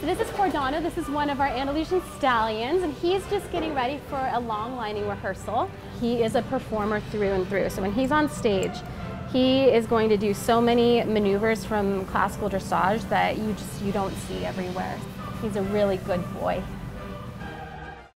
So this is Jordano. This is one of our Andalusian stallions, and he's just getting ready for a long lining rehearsal. He is a performer through and through. So when he's on stage, he is going to do so many maneuvers from classical dressage that you just you don't see everywhere. He's a really good boy.